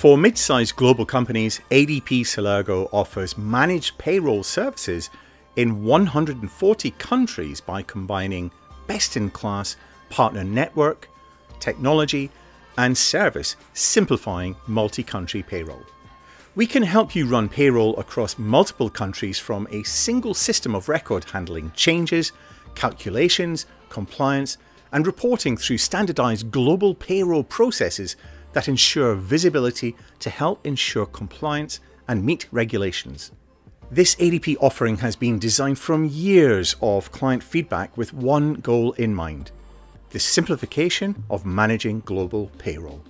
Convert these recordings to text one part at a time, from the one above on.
For mid-sized global companies, ADP Celergo offers managed payroll services in 140 countries by combining best-in-class partner network, technology, and service, simplifying multi-country payroll. We can help you run payroll across multiple countries from a single system of record handling changes, calculations, compliance, and reporting through standardized global payroll processes that ensure visibility to help ensure compliance and meet regulations. This ADP offering has been designed from years of client feedback with one goal in mind the simplification of managing global payroll.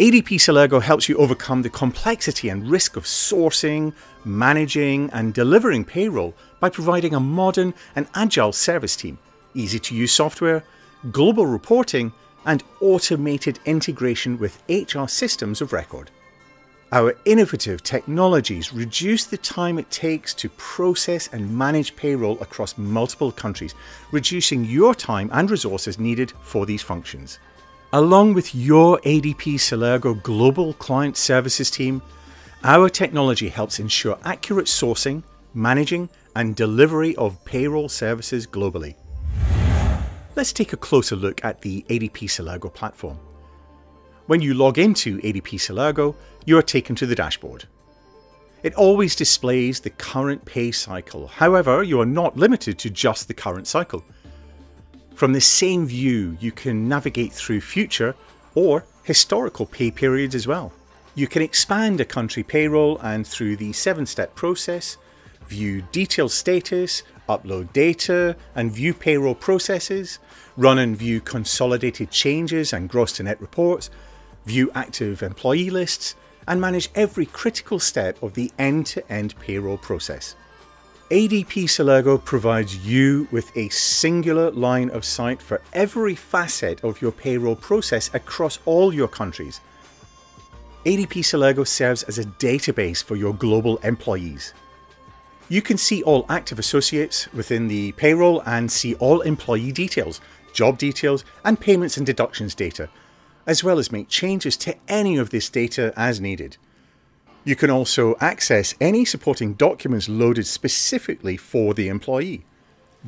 ADP Celergo helps you overcome the complexity and risk of sourcing, managing, and delivering payroll by providing a modern and agile service team, easy to use software, global reporting, and automated integration with HR systems of record. Our innovative technologies reduce the time it takes to process and manage payroll across multiple countries, reducing your time and resources needed for these functions. Along with your ADP Celergo Global Client Services team, our technology helps ensure accurate sourcing, managing, and delivery of payroll services globally. Let's take a closer look at the ADP Celergo platform. When you log into ADP Celergo, you are taken to the dashboard. It always displays the current pay cycle, however, you are not limited to just the current cycle. From the same view, you can navigate through future or historical pay periods as well. You can expand a country payroll and through the 7-step process, view detailed status, upload data and view payroll processes, run and view consolidated changes and gross to net reports, view active employee lists, and manage every critical step of the end-to-end payroll process. ADP Celergo provides you with a singular line of sight for every facet of your payroll process across all your countries. ADP Celergo serves as a database for your global employees. You can see all active associates within the payroll and see all employee details, job details, and payments and deductions data, as well as make changes to any of this data as needed. You can also access any supporting documents loaded specifically for the employee.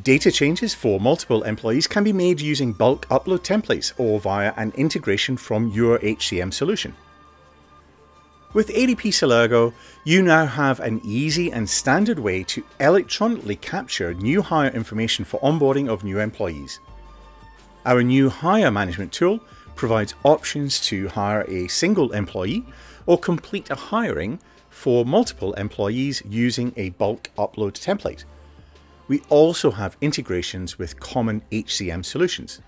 Data changes for multiple employees can be made using bulk upload templates or via an integration from your HCM solution. With ADP Celergo, you now have an easy and standard way to electronically capture new hire information for onboarding of new employees. Our new hire management tool provides options to hire a single employee or complete a hiring for multiple employees using a bulk upload template. We also have integrations with common HCM solutions.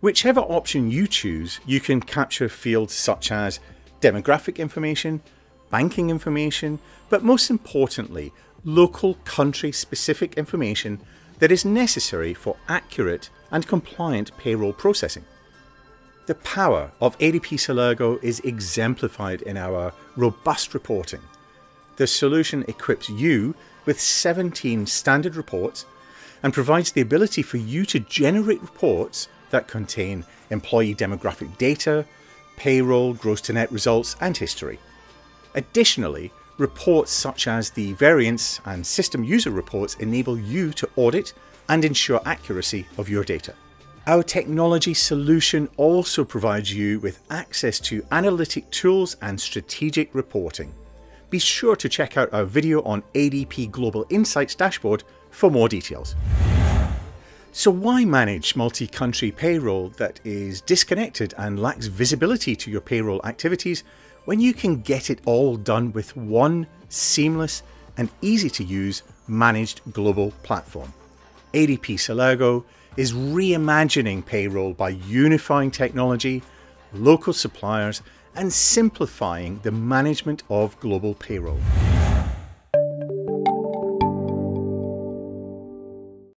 Whichever option you choose, you can capture fields such as demographic information, banking information, but most importantly, local country specific information that is necessary for accurate and compliant payroll processing. The power of ADP Celergo is exemplified in our robust reporting. The solution equips you with 17 standard reports and provides the ability for you to generate reports that contain employee demographic data, payroll, gross to net results, and history. Additionally, reports such as the variance and system user reports enable you to audit and ensure accuracy of your data. Our technology solution also provides you with access to analytic tools and strategic reporting. Be sure to check out our video on ADP Global Insights dashboard for more details. So why manage multi-country payroll that is disconnected and lacks visibility to your payroll activities when you can get it all done with one seamless and easy to use managed global platform? ADP Celergo is reimagining payroll by unifying technology, local suppliers, and simplifying the management of global payroll.